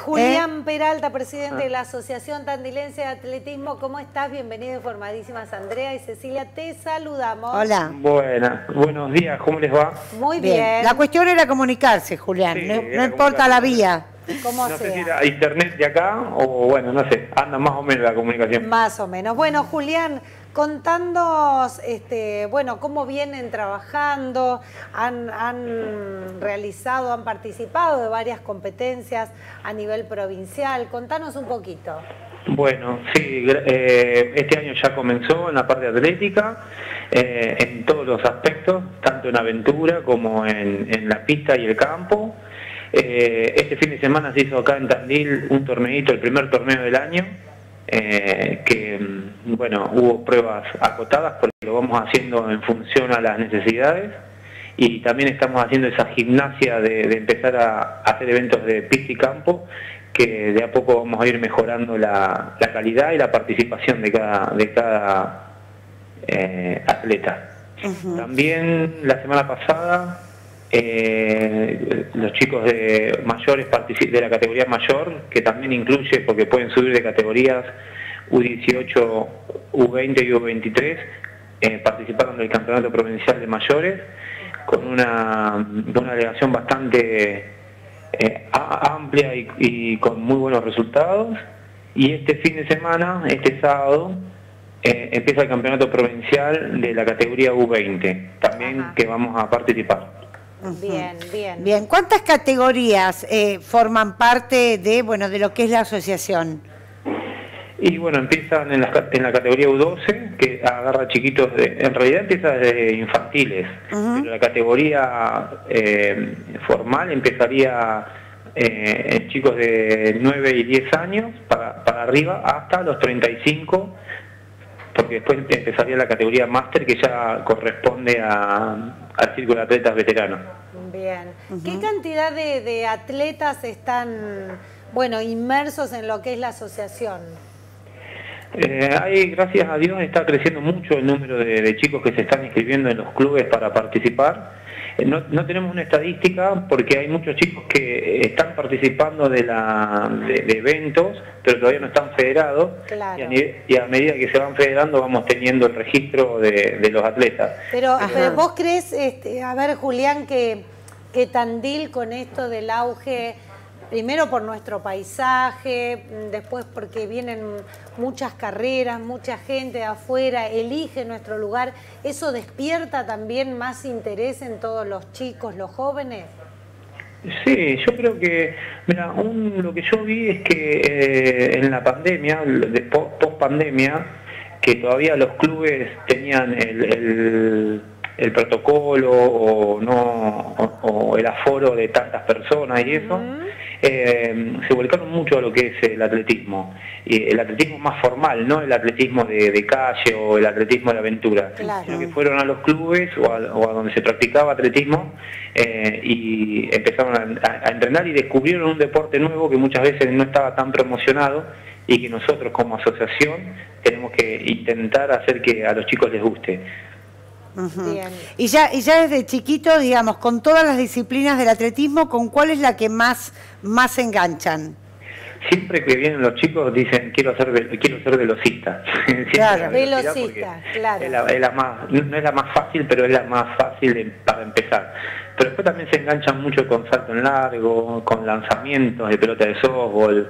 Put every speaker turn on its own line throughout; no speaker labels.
Julián Peralta, presidente de la Asociación Tandilense de Atletismo, ¿cómo estás? Bienvenido informadísimas Andrea y Cecilia, te saludamos.
Hola.
Buenas, buenos días, ¿cómo les va?
Muy bien.
La cuestión era comunicarse, Julián,
Sí,
no, importa la vía.
¿Cómo
no sé
sea?
si era internet de acá o bueno, no sé, anda más o menos la comunicación.
Más o menos. Bueno, Julián, contándonos, este, bueno, cómo vienen trabajando, han, han realizado, han participado de varias competencias a nivel provincial. Contanos un poquito.
Bueno, sí, eh, este año ya comenzó en la parte atlética, eh, en todos los aspectos, tanto en aventura como en, la pista y el campo. Eh, este fin de semana se hizo acá en Tandil un torneito, el primer torneo del año, que bueno, hubo pruebas acotadas porque lo vamos haciendo en función a las necesidades y también estamos haciendo esa gimnasia de, de empezar a, a hacer eventos de pista y campo que de a poco vamos a ir mejorando la, la calidad y la participación de cada, de cada eh, atleta. También la semana pasada eh, los chicos de mayores de la categoría mayor, que también incluye porque pueden subir de categorías U18, U20 y U23, eh, participaron del campeonato provincial de mayores con una, una delegación bastante eh, a- amplia y, y con muy buenos resultados. Y este fin de semana, este sábado, eh, empieza el campeonato provincial de la categoría U20, también
Ajá.
que vamos a participar.
Bien, bien.
Bien, ¿cuántas categorías eh, forman parte de, bueno, de lo que es la asociación?
Y bueno, empiezan en la, en la categoría U12, que agarra chiquitos, de- en realidad empieza desde infantiles, pero la categoría eh, formal empezaría eh, en chicos de 9 y 10 años para, para arriba hasta los 35, porque después empezaría la categoría máster que ya corresponde a- al círculo de atletas veteranos.
Bien. ¿Qué cantidad de, de atletas están, bueno, inmersos en lo que es la asociación?
Eh, hay, gracias a Dios, está creciendo mucho el número de, de chicos que se están inscribiendo en los clubes para participar. Eh, no, no tenemos una estadística porque hay muchos chicos que están participando de, la, de, de eventos, pero todavía no están federados.
Claro.
Y, a, nive- y a medida que se van federando vamos teniendo el registro de, los atletas.
Pero, pero vos crees, este, a ver, Julián, que, que Tandil con esto del auge, primero por nuestro paisaje, después porque vienen muchas carreras, mucha gente de afuera, elige nuestro lugar, ¿eso despierta también más interés en todos los chicos, los jóvenes?
Sí, yo creo que, mira, un- lo que yo vi es que eh, en la pandemia, de post pandemia, que todavía los clubes tenían el- el protocolo o no o, o el aforo de tantas personas y eso, eh, se volcaron mucho a lo que es el atletismo. Y el atletismo más formal, no el atletismo de, de calle o el atletismo de aventura,
Claro.
sino que fueron a los clubes o a, o a donde se practicaba atletismo eh, y empezaron a entrenar y descubrieron un deporte nuevo que muchas veces no estaba tan promocionado y que nosotros como asociación tenemos que intentar hacer que a los chicos les guste.
Bien.
Y ya, y ya desde chiquito, digamos, con todas las disciplinas del atletismo, ¿con cuál es la que más, más enganchan?
Siempre que vienen los chicos dicen quiero ser quiero ser velocista. Siempre
Claro.
la velocidad
Velocista,
porque
claro.
Es la, es la más, no es la más fácil, pero es la más fácil de- para empezar. Pero después también se enganchan mucho con salto en largo, con lanzamientos de pelota de softball,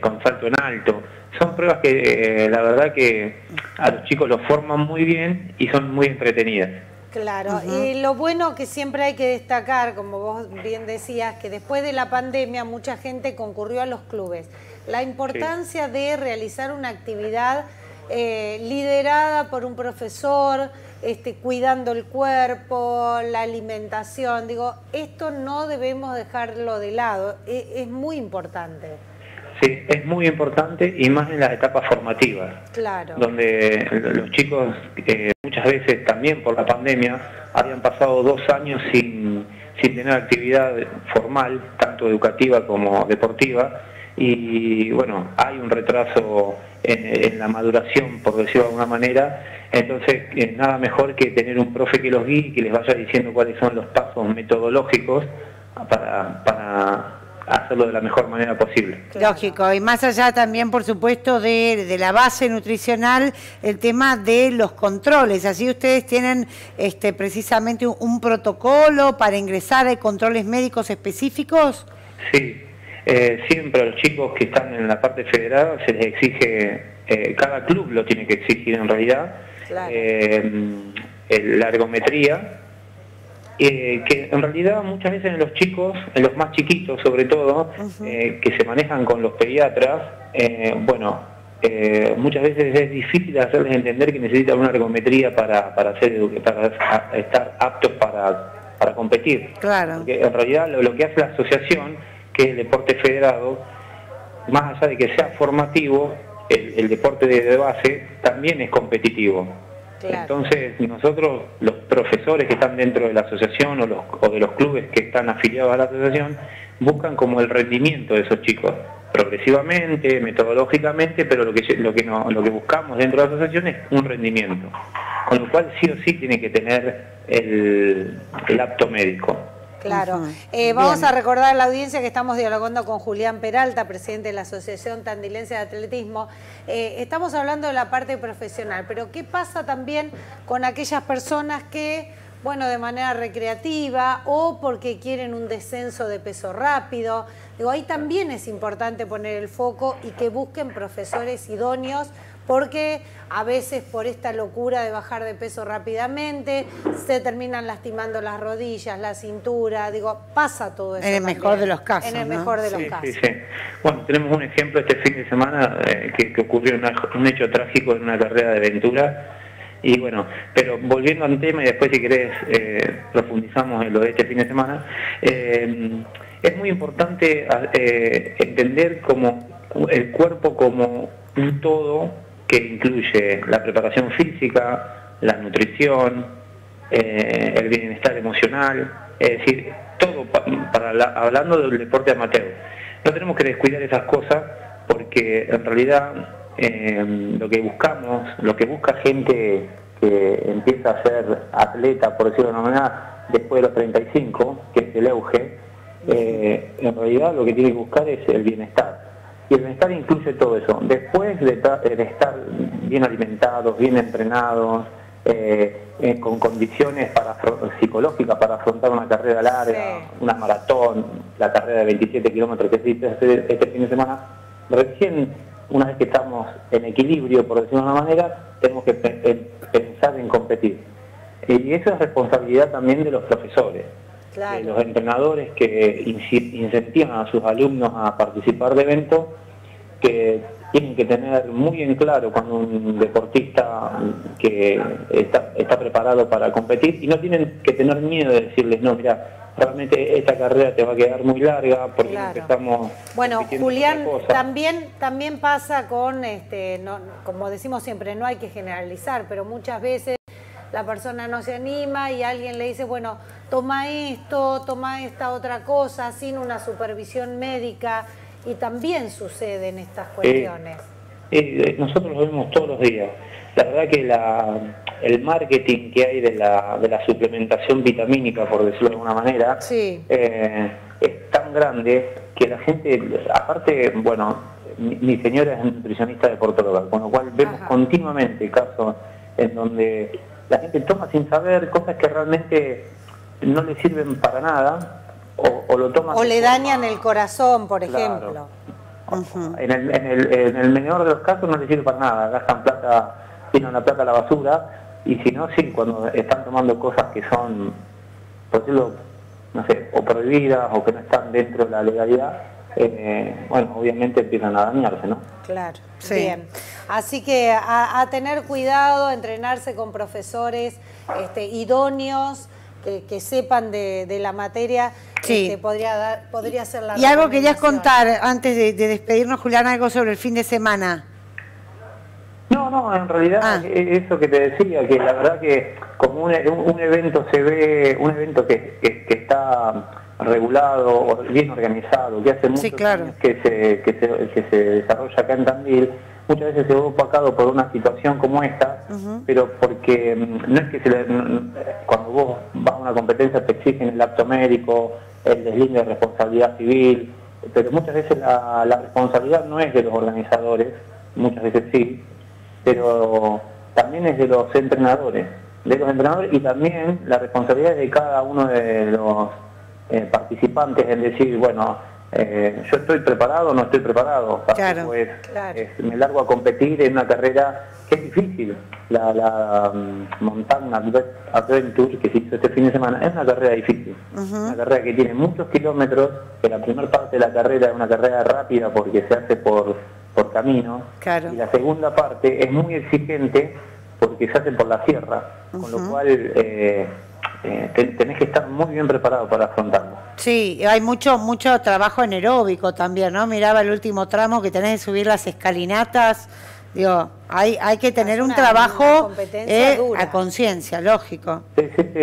con salto en alto. Son pruebas que eh, la verdad que a los chicos los forman muy bien y son muy entretenidas.
Claro, y lo bueno que siempre hay que destacar, como vos bien decías, que después de la pandemia mucha gente concurrió a los clubes. La importancia de realizar una actividad eh, liderada por un profesor, este, cuidando el cuerpo, la alimentación, digo, esto no debemos dejarlo de lado, e- es muy importante.
Sí, es muy importante y más en las etapas formativas.
Claro.
donde los chicos eh, muchas veces también por la pandemia habían pasado dos años sin, sin tener actividad formal, tanto educativa como deportiva, y bueno, hay un retraso en, en la maduración, por decirlo de alguna manera, entonces eh, nada mejor que tener un profe que los guíe y que les vaya diciendo cuáles son los pasos metodológicos para, para hacerlo de la mejor manera posible.
Lógico, y más allá también, por supuesto, de, de, la base nutricional, el tema de los controles. Así ustedes tienen este, precisamente un, protocolo para ingresar, ¿hay controles médicos específicos?
Sí, eh, siempre a los chicos que están en la parte federal se les exige, eh, cada club lo tiene que exigir en realidad, eh, la ergometría, que en realidad muchas veces en los chicos, en los más chiquitos sobre todo, que se manejan con los pediatras, bueno, muchas veces es difícil hacerles entender que necesitan una ergometría para, para, hacer, para estar aptos para, para competir.
Claro.
Porque en realidad lo que hace la asociación el deporte federado, más allá de que sea formativo, el, deporte de, base también es competitivo. Entonces, nosotros, los profesores que están dentro de la asociación o, los, o de los clubes que están afiliados a la asociación, buscan como el rendimiento de esos chicos, progresivamente, metodológicamente, pero lo que, lo que, buscamos dentro de la asociación es un rendimiento. Con lo cual, sí o sí, tiene que tener el apto médico.
Claro. Eh, vamos a recordar a la audiencia que estamos dialogando con Julián Peralta, presidente de la Asociación Tandilense de Atletismo. Eh, estamos hablando de la parte profesional, pero ¿qué pasa también con aquellas personas que, bueno, de manera recreativa o porque quieren un descenso de peso rápido? Digo, ahí también es importante poner el foco y que busquen profesores idóneos porque a veces por esta locura de bajar de peso rápidamente se terminan lastimando las rodillas, la cintura, digo, pasa todo eso.
En el mejor de los casos.
En el mejor de los casos.
Sí, sí. Bueno, tenemos un ejemplo este fin de semana eh, que, ocurrió un hecho trágico en una carrera de aventura. Y bueno, pero volviendo al tema y después si querés eh, profundizamos en lo de este fin de semana, eh, es muy importante entender como el cuerpo como un todo que incluye la preparación física, la nutrición, eh, el bienestar emocional, es decir, todo para hablando del deporte amateur. No tenemos que descuidar esas cosas porque en realidad eh, lo que buscamos, lo que busca gente que empieza a ser atleta, por decirlo de una manera, después de los 35, que es el auge, eh, en realidad lo que tiene que buscar es el bienestar y el bienestar incluye todo eso. Después de, estar bien alimentados, bien entrenados, eh, eh, con condiciones para, psicológicas para afrontar una carrera larga, una maratón, la carrera de 27 kilómetros que hice este, este fin de semana, recién una vez que estamos en equilibrio, por decirlo de una manera, tenemos que pensar en competir. Y eso es responsabilidad también de los profesores, los entrenadores que incentivan a sus alumnos a participar de eventos que tienen que tener muy en claro cuando un deportista que está, está preparado para competir y no tienen que tener miedo de decirles, no, mira, realmente esta carrera te va a quedar muy larga porque estamos
bueno Julián también también pasa con este no, como decimos siempre no hay que generalizar pero muchas veces la persona no se anima y alguien le dice bueno toma esto toma esta otra cosa sin una supervisión médica y también suceden estas cuestiones.
Eh, nosotros lo vemos todos los días. La verdad que la, el marketing que hay de la, de la suplementación vitamínica, por decirlo de alguna manera, eh, es tan grande que la gente, aparte, bueno, mi, señora es nutricionista de Portugal, con lo cual vemos continuamente casos en donde la gente toma sin saber cosas que realmente no le sirven para nada o, lo
O le dañan el corazón, por ejemplo.
en, el, en, el, en el menor de los casos no le sirve para nada, gastan plata, tiran la plata a la basura, y si no, sí, cuando están tomando cosas que son, por decirlo, no sé, o prohibidas o que no están dentro de la legalidad, eh, bueno, obviamente empiezan a dañarse, ¿no?
Claro, bien. Así que a, tener cuidado, a entrenarse con profesores este, idóneos, que, sepan de, la materia, sí. Este, podría, dar, podría ser la
Y algo querías contar antes de, despedirnos, Julián, algo sobre el fin de semana.
No, no, en realidad ah. eso que te decía, que la verdad que como un, evento se ve, un evento que, está regulado, o bien organizado, que hace muchos años que se, que, se, que se desarrolla acá en Tandil, muchas veces se ve opacado por una situación como esta, pero porque mm, no es que se cuando vos vas a una competencia te exigen el acto médico, el deslinde de responsabilidad civil, pero muchas veces la, la responsabilidad no es de los organizadores, muchas veces sí, pero también es de los entrenadores, de los entrenadores y también la responsabilidad es de cada uno de los eh, participantes en decir, bueno, eh, yo estoy preparado o no estoy preparado.
Claro,
pues,
claro.
me largo a competir en una carrera que es difícil. La, la um, Montana Adventure que se hizo este fin de semana es una carrera difícil. Una carrera que tiene muchos kilómetros, que la primera parte de la carrera es una carrera rápida porque se hace por, por camino.
Claro.
Y la segunda parte es muy exigente porque se hace por la sierra. Con lo cual... Eh, eh, tenés que estar muy bien preparado para afrontarlo.
Sí, hay mucho mucho trabajo en aeróbico también, ¿no? Miraba el último tramo que tenés que subir las escalinatas. Digo, hay, hay que tener un trabajo eh, a conciencia, lógico.
Sí, sí, sí,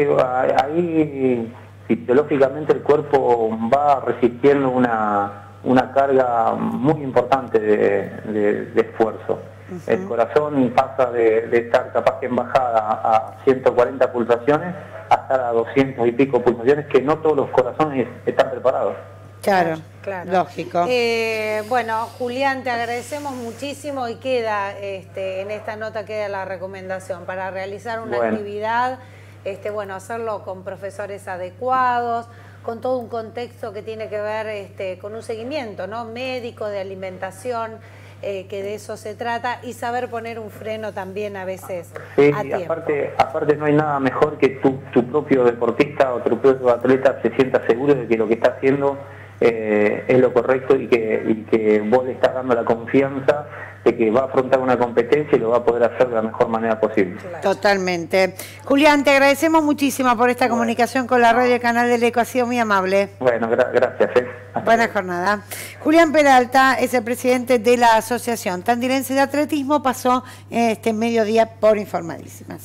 ahí fisiológicamente el cuerpo va resistiendo una, una carga muy importante de, esfuerzo. El corazón pasa de, de, estar capaz que en bajada a 140 pulsaciones hasta a 200 y pico pulsaciones que no todos los corazones están preparados.
Claro, claro. lógico.
Eh, bueno, Julián, te agradecemos muchísimo y queda este, en esta nota queda la recomendación para realizar una actividad, este, bueno, hacerlo con profesores adecuados, con todo un contexto que tiene que ver este, con un seguimiento ¿no? médico, de alimentación. Eh, que de eso se trata y saber poner un freno también a veces
sí, Aparte, aparte no hay nada mejor que tu, tu propio deportista o tu propio atleta se sienta seguro de que lo que está haciendo eh, es lo correcto y que, y que vos le estás dando la confianza de que va a afrontar una competencia y lo va a poder hacer de la mejor manera posible.
Totalmente. Julián, te agradecemos muchísimo por esta comunicación con la radio y Canal del Eco, ha sido muy amable.
Bueno, gracias. Eh.
Buena jornada. Julián Peralta es el presidente de la Asociación Tandilense de Atletismo, pasó este mediodía por Informadísimas.